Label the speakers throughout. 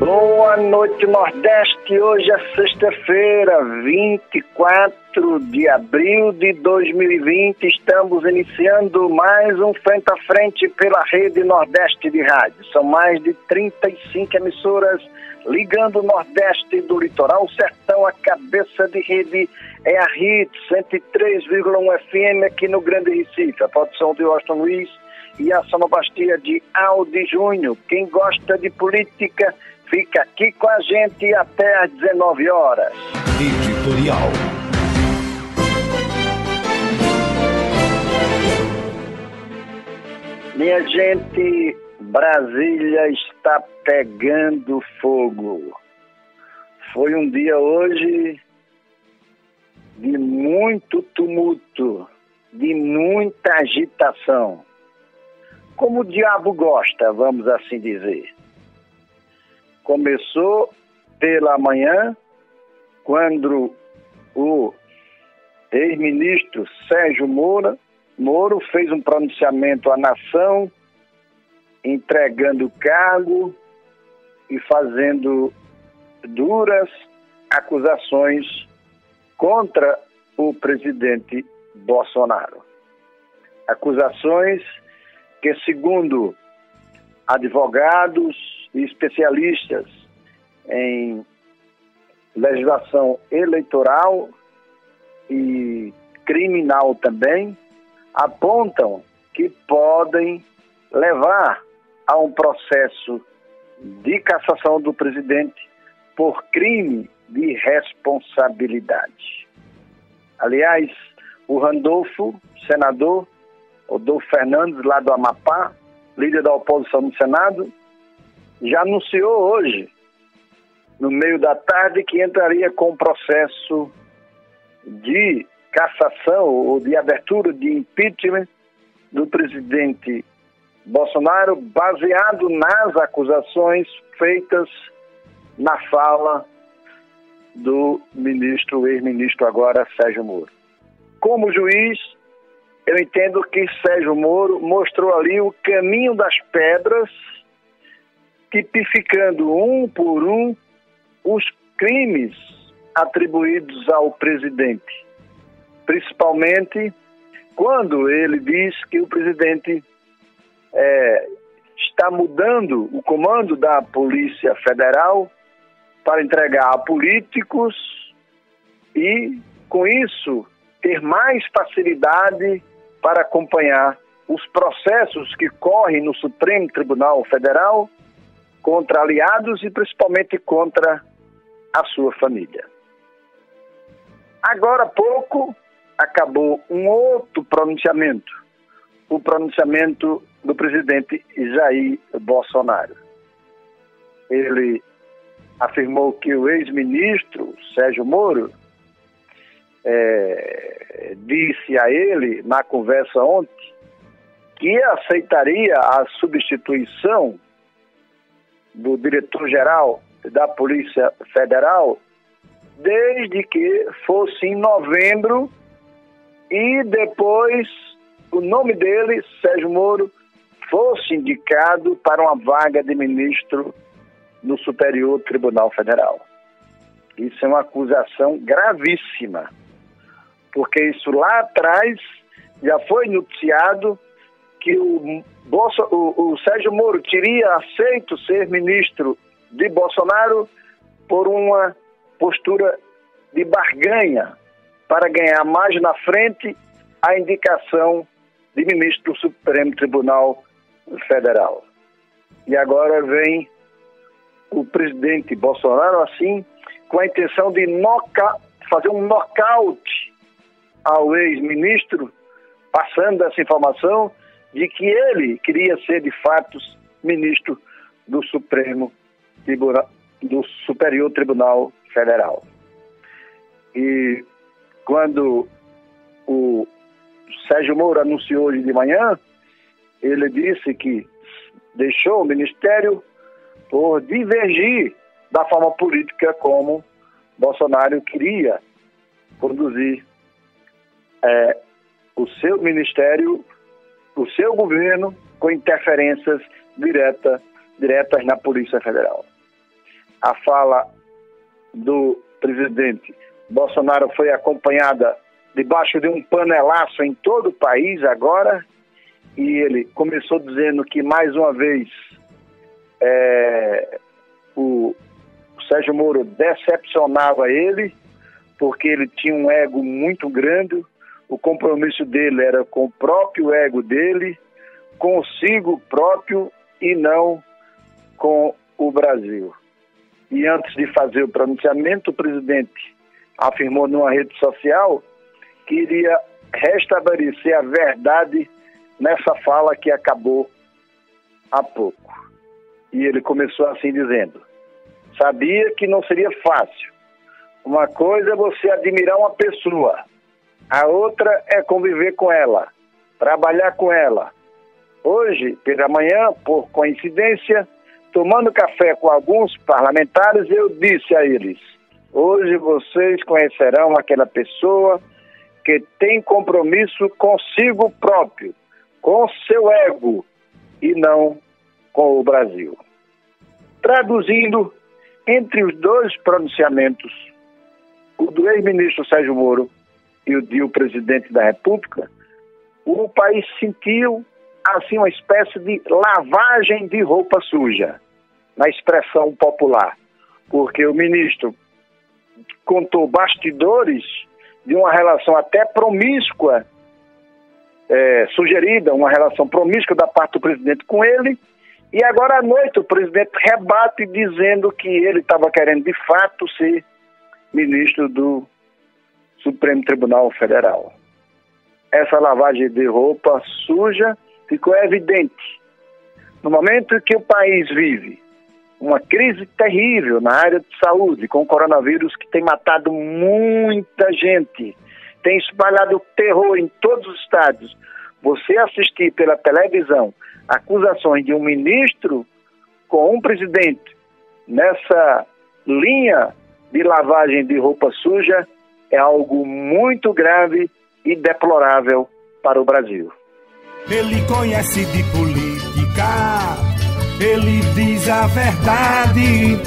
Speaker 1: Boa noite, Nordeste. Hoje é sexta-feira, 24 de abril de 2020. Estamos iniciando mais um Frente a Frente pela Rede Nordeste de Rádio. São mais de 35 emissoras ligando o Nordeste do litoral sertão. A cabeça de rede é a RIT 103,1 FM aqui no Grande Recife. A produção de Washington Luiz e a sonoplastia de Aldi Júnior. Quem gosta de política Fica aqui com a gente até às 19 horas.
Speaker 2: Editorial.
Speaker 1: Minha gente, Brasília está pegando fogo. Foi um dia hoje de muito tumulto, de muita agitação. Como o diabo gosta, vamos assim dizer. Começou pela manhã, quando o ex-ministro Sérgio Moura, Moro fez um pronunciamento à nação, entregando o cargo e fazendo duras acusações contra o presidente Bolsonaro. Acusações que, segundo advogados e especialistas em legislação eleitoral e criminal também, apontam que podem levar a um processo de cassação do presidente por crime de responsabilidade. Aliás, o Randolfo, senador, Rodolfo Fernandes, lá do Amapá, líder da oposição no Senado, já anunciou hoje, no meio da tarde, que entraria com um processo de cassação ou de abertura de impeachment do presidente Bolsonaro, baseado nas acusações feitas na fala do ministro, ex-ministro agora, Sérgio Moro. Como juiz, eu entendo que Sérgio Moro mostrou ali o caminho das pedras tipificando um por um os crimes atribuídos ao presidente, principalmente quando ele diz que o presidente é, está mudando o comando da Polícia Federal para entregar a políticos e, com isso, ter mais facilidade para acompanhar os processos que correm no Supremo Tribunal Federal contra aliados e principalmente contra a sua família. Agora há pouco acabou um outro pronunciamento, o pronunciamento do presidente Jair Bolsonaro. Ele afirmou que o ex-ministro Sérgio Moro é, disse a ele na conversa ontem que aceitaria a substituição do diretor-geral da Polícia Federal, desde que fosse em novembro e depois o nome dele, Sérgio Moro, fosse indicado para uma vaga de ministro no Superior Tribunal Federal. Isso é uma acusação gravíssima, porque isso lá atrás já foi noticiado que o, Bolso, o, o Sérgio Moro teria aceito ser ministro de Bolsonaro por uma postura de barganha para ganhar mais na frente a indicação de ministro do Supremo Tribunal Federal. E agora vem o presidente Bolsonaro assim com a intenção de noca fazer um nocaute ao ex-ministro, passando essa informação de que ele queria ser de fato ministro do Supremo Tribunal, do Superior Tribunal Federal. E quando o Sérgio Moro anunciou hoje de manhã, ele disse que deixou o ministério por divergir da forma política como Bolsonaro queria conduzir é, o seu ministério o seu governo com interferências direta, diretas na Polícia Federal. a fala do presidente Bolsonaro foi acompanhada debaixo de um panelaço em todo o país agora, e ele começou dizendo que mais uma vez é, o Sérgio Moro decepcionava ele, porque ele tinha um ego muito grande, o compromisso dele era com o próprio ego dele, consigo próprio e não com o Brasil. E antes de fazer o pronunciamento, o presidente afirmou numa rede social que iria restabelecer a verdade nessa fala que acabou há pouco. E ele começou assim dizendo: Sabia que não seria fácil. Uma coisa é você admirar uma pessoa, a outra é conviver com ela, trabalhar com ela. Hoje, pela manhã, por coincidência, tomando café com alguns parlamentares, eu disse a eles: Hoje vocês conhecerão aquela pessoa que tem compromisso consigo próprio, com seu ego e não com o Brasil. Traduzindo, entre os dois pronunciamentos, o do ex-ministro Sérgio Moro o do presidente da República, o país sentiu assim uma espécie de lavagem de roupa suja, na expressão popular, porque o ministro contou bastidores de uma relação até promíscua, é, sugerida, uma relação promíscua da parte do presidente com ele, e agora à noite o presidente rebate dizendo que ele estava querendo de fato ser ministro do Supremo Tribunal Federal. Essa lavagem de roupa suja ficou evidente. No momento em que o país vive uma crise terrível na área de saúde com o coronavírus que tem matado muita gente, tem espalhado terror em todos os estados. Você assistir pela televisão acusações de um ministro com um presidente nessa linha de lavagem de roupa suja é algo muito grave e deplorável para o Brasil.
Speaker 2: Ele conhece de política ele diz a verdade,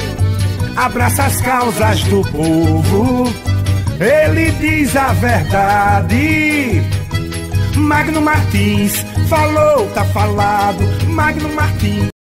Speaker 2: abraça as causas do povo. Ele diz a verdade. Magno Martins falou, tá falado. Magno Martins